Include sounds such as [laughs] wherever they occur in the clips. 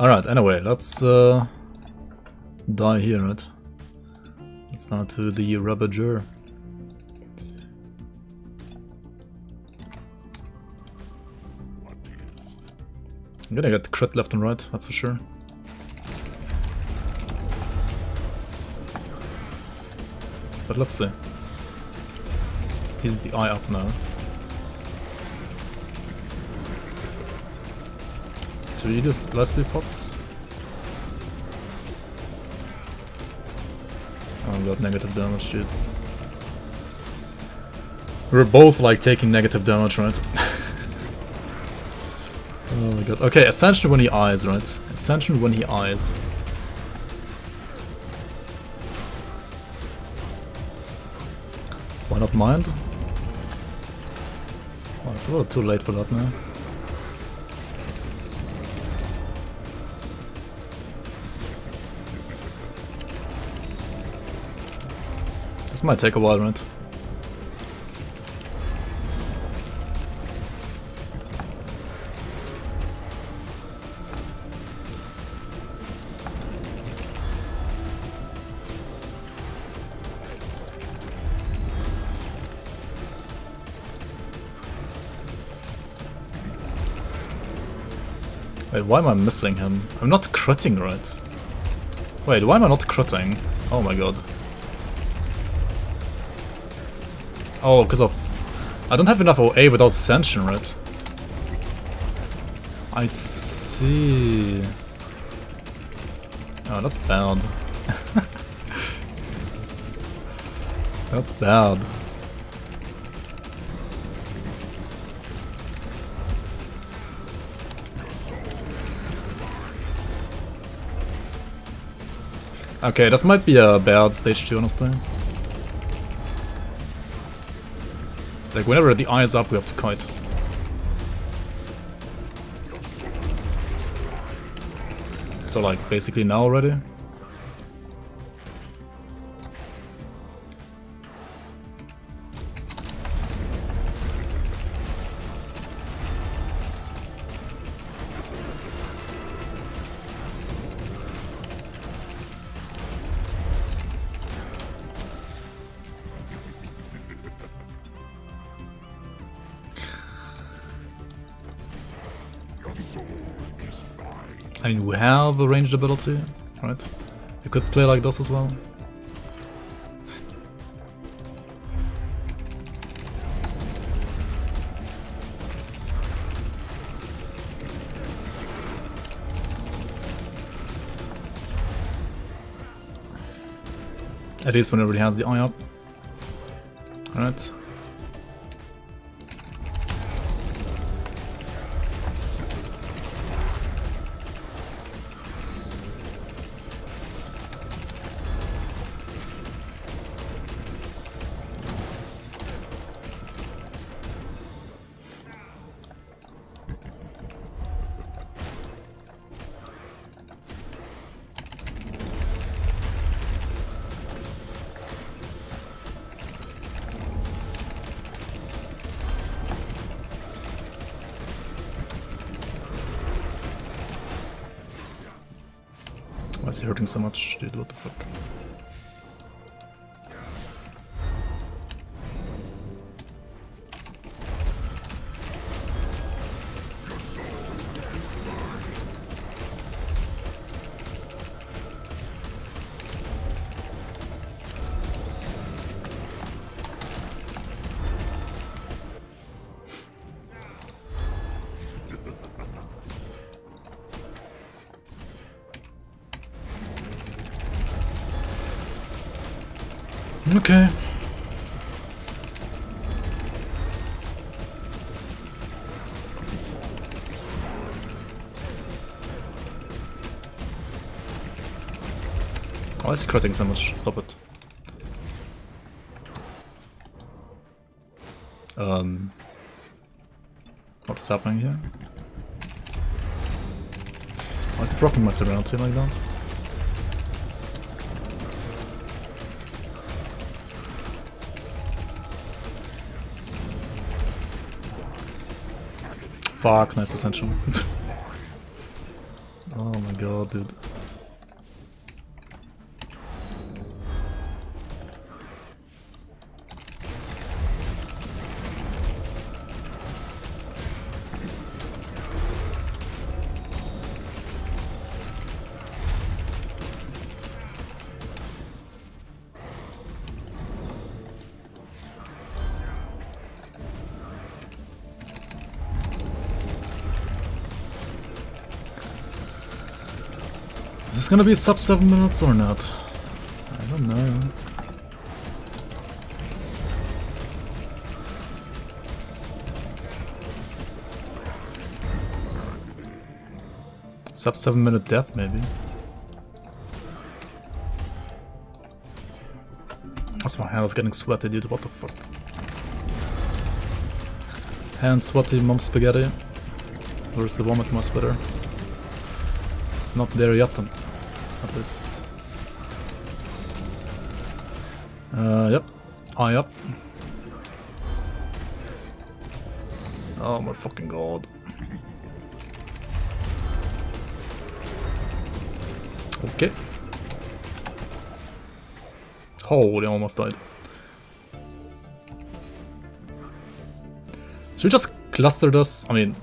Alright, anyway, let's uh, die here, right? Let's now to the Ravager. I'm gonna get crit left and right, that's for sure. But let's see. He's the eye up now? So you just Leslie pots? Oh god, negative damage, dude. We're both like taking negative damage, right? [laughs] oh my god. Okay, Ascension when he eyes, right? Ascension when he eyes. Why not mind? Oh, it's a little too late for that now. This might take a while, right? Wait, why am I missing him? I'm not critting, right? Wait, why am I not critting? Oh my god. Oh, because of... I don't have enough OA without Ascension, right? I see... Oh, that's bad. [laughs] that's bad. Okay, this might be a bad stage 2, honestly. Like, whenever the eye is up, we have to kite. So, like, basically now already? I mean, we have a ranged ability, right? You could play like this as well. At least whenever he has the eye up. Alright. Why is he hurting so much, dude? What the fuck? Okay. Why is he critting so much? Stop it. Um, what's happening here? Why is he blocking my serenity like that? Fuck, nice ascension. [laughs] Oh my god, dude. This gonna be sub 7 minutes or not? I don't know. Sub 7 minute death, maybe. Also, my hand is getting sweaty, dude. What the fuck? Hand sweaty, mom spaghetti. Where's the vomit my sweater? It's not there yet, then. At least. Uh, yep. Eye up. Oh my fucking god. Okay. Holy, I almost died. Should we just cluster this? I mean,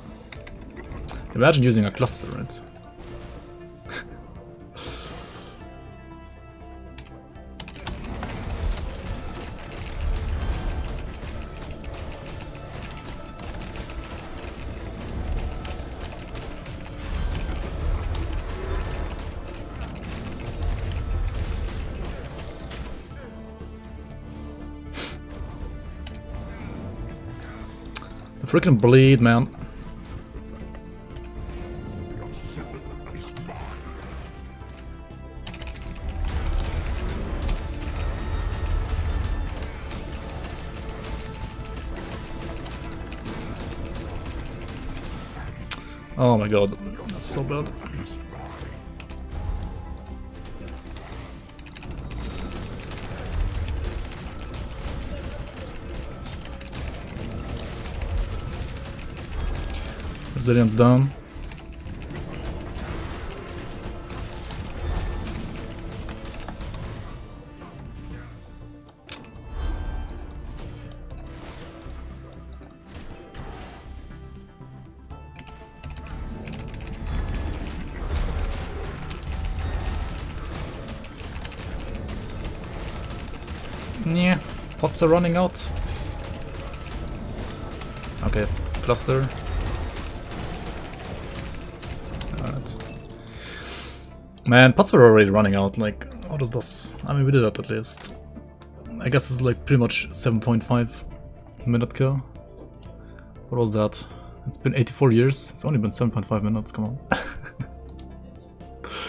imagine using a cluster, right? Freaking bleed, man. Oh my god, that's so bad. Zillion's down. Yeah, pots are running out. Okay, cluster. Man, pots were already running out, like, what is this? I mean, we did that at least. I guess it's like pretty much 7.5 minute kill. What was that? It's been 84 years, it's only been 7.5 minutes, come on. [laughs]